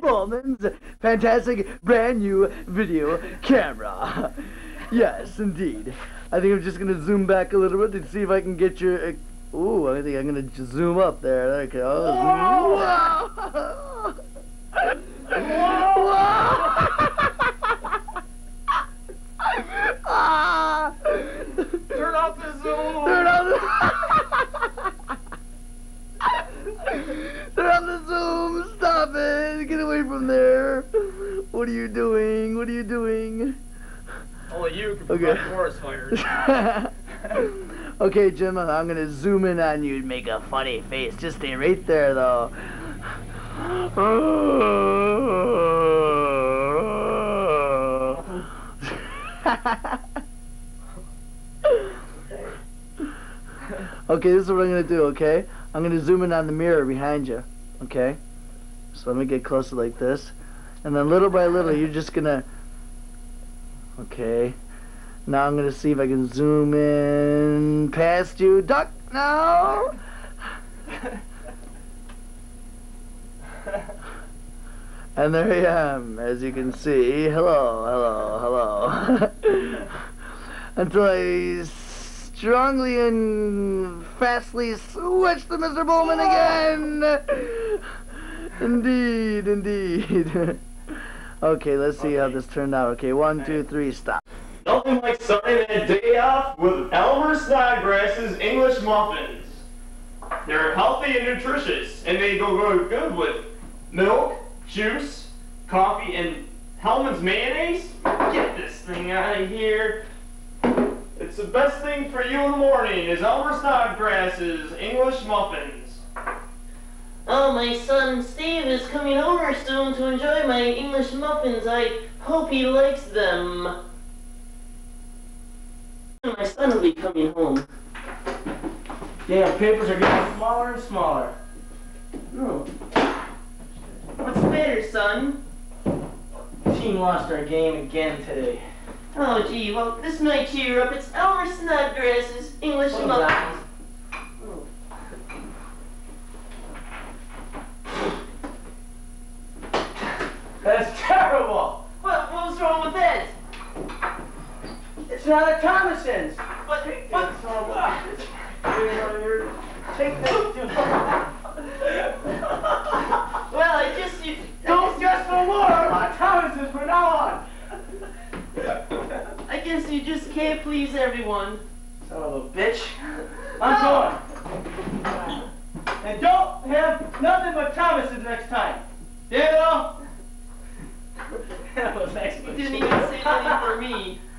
Bowman's fantastic brand new video camera. Yes, indeed. I think I'm just gonna zoom back a little bit to see if I can get your. Uh, ooh, I think I'm gonna just zoom up there. There we go. Whoa! Ah! Turn off the zoom. Turn on the. What are you doing? What are you doing? Only you can Okay. prevent forest fires. okay, Jim, I'm gonna zoom in on you and make a funny face. Just stay right there, though. okay, this is what I'm gonna do, okay? I'm gonna zoom in on the mirror behind you, okay? So let me get closer like this. And then little by little, you're just gonna. Okay. Now I'm gonna see if I can zoom in past you. Duck now. And there I am, as you can see. Hello, hello, hello. Until I strongly and fastly switch to Mr. Bowman again. Indeed, indeed. okay, let's see how this turned out. Okay, one, two, three, stop. Nothing like starting a day off with Elmer Snodgrass's English muffins. They're healthy and nutritious, and they go go good with milk, juice, coffee, and Hellmann's mayonnaise. Get this thing out of here. It's the best thing for you in the morning is Elmer Snodgrass's English muffins. Oh, my son Steve is coming over soon to enjoy my English muffins. I hope he likes them. My son will be coming home. Damn, papers are getting smaller and smaller. Oh. What's the matter, son? Team lost our game again today. Oh, gee, well, this might cheer up. It's Elmer Snodgrass's English What muffins. That's terrible. What, what was wrong with that? It's not a Thomason's. What, what? Take that. Well, I just, you... Don't guess no more about Thomason's from now on. I guess you just can't please everyone. Son of a bitch. I'm going. And don't have nothing but Thomason's next time. Daniel? that was nice. You didn't even say anything for me.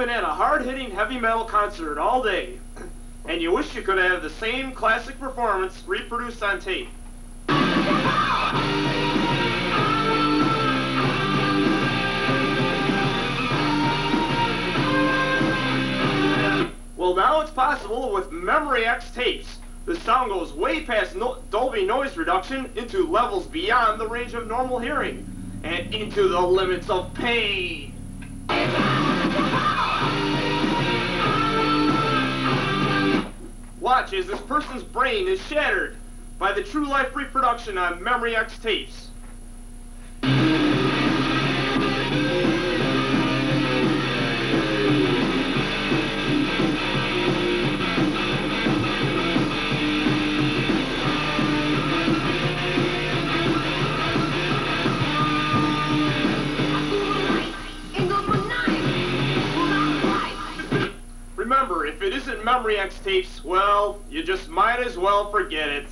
been at a hard-hitting heavy metal concert all day, and you wish you could have the same classic performance reproduced on tape. Well, now it's possible with Memory X tapes. The sound goes way past no- Dolby noise reduction into levels beyond the range of normal hearing, and into the limits of pain. Watch as this person's brain is shattered by the true life reproduction on Memory X tapes. It isn't Memory X tapes, well, you just might as well forget it.